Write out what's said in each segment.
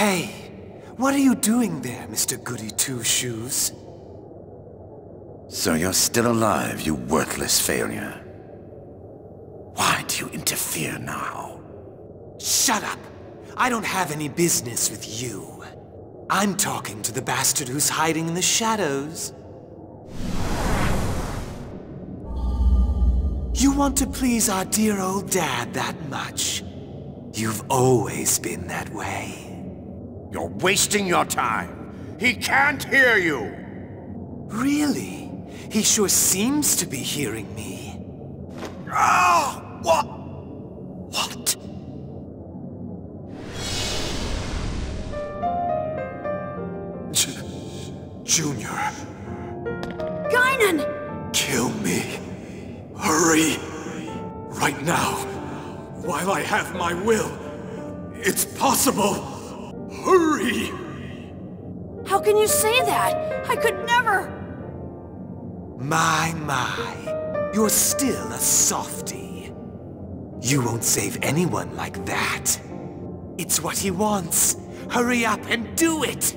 Hey, what are you doing there, Mr. Goody Two Shoes? So you're still alive, you worthless failure. Why do you interfere now? Shut up! I don't have any business with you. I'm talking to the bastard who's hiding in the shadows. You want to please our dear old dad that much? You've always been that way. You're wasting your time. He can't hear you. Really? He sure seems to be hearing me. Ah! What? What? J Junior, Gaignun! kill me. Hurry. Right now. While I have my will. It's possible. Hurry! How can you say that? I could never! My, my. You're still a softy. You won't save anyone like that. It's what he wants. Hurry up and do it!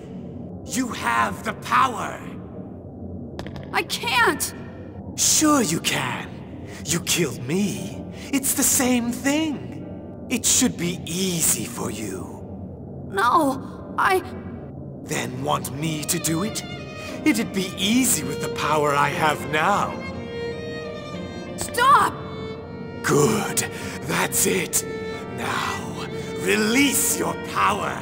You have the power! I can't! Sure you can. You killed me. It's the same thing. It should be easy for you. No, I... Then want me to do it? It'd be easy with the power I have now. Stop! Good. That's it. Now, release your power.